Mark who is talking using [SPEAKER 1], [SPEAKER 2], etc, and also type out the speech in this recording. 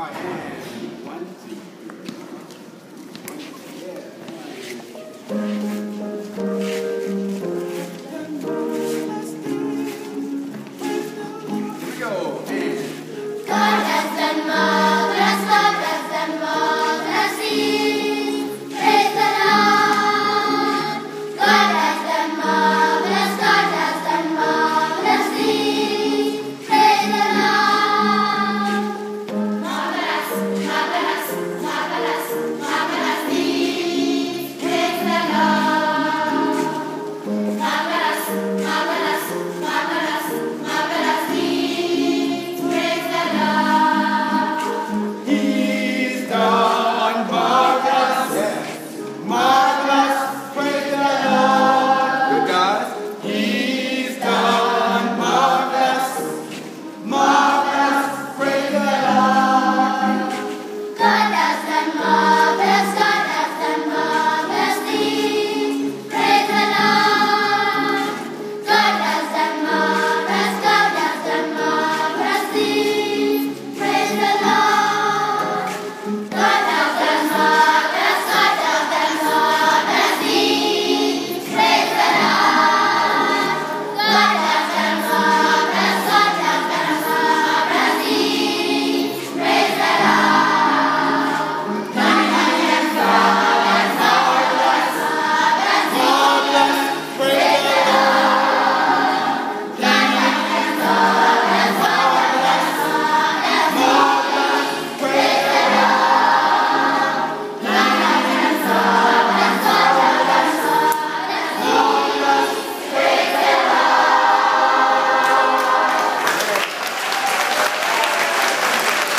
[SPEAKER 1] One, two,